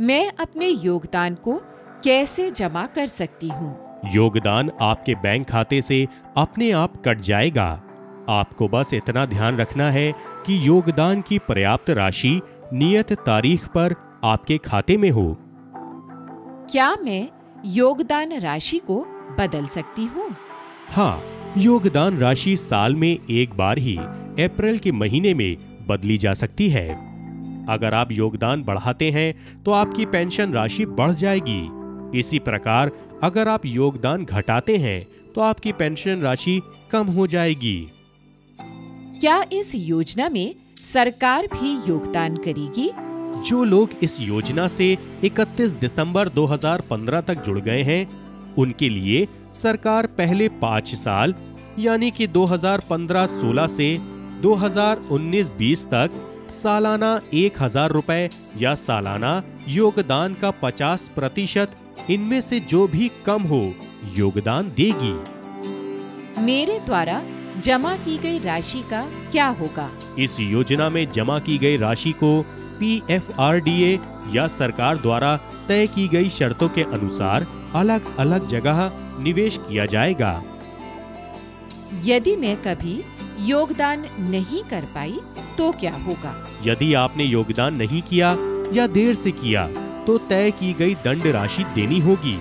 मैं अपने योगदान को कैसे जमा कर सकती हूँ? योगदान आपके बैंक खाते से अपने आप कट जाएगा। आपको बस इतना ध्यान रखना है कि योगदान की पर्याप्त राशि नियत तारीख पर आपके खाते में हो। क्या मैं योगदान राशि को बदल सकती हूँ? हाँ योगदान राशि साल में एक बार ही अप्रैल के महीने में बदली जा सकती है। अगर आप योगदान बढ़ाते हैं तो आपकी पेंशन राशि बढ़ जाएगी। इसी प्रकार अगर आप योगदान घटाते हैं तो आपकी पेंशन राशि कम हो जाएगी। क्या इस योजना में सरकार भी योगदान करेगी? जो लोग इस योजना से 31 दिसंबर 2015 तक जुड़ गए हैं उनके लिए सरकार पहले पाँच साल यानी कि 2015-16 से 2019-20 तक सालाना एक हज़ार रुपए या सालाना योगदान का 50 प्रतिशत इनमें से जो भी कम हो योगदान देगी। मेरे द्वारा जमा की गई राशि का क्या होगा? इस योजना में जमा की गई राशि को P F R D A या सरकार द्वारा तय की गई शर्तों के अनुसार अलग अलग जगह निवेश किया जाएगा। यदि मैं कभी योगदान नहीं कर पाई तो क्या होगा? यदि आपने योगदान नहीं किया या देर से किया तो तय की गई दंड राशि देनी होगी।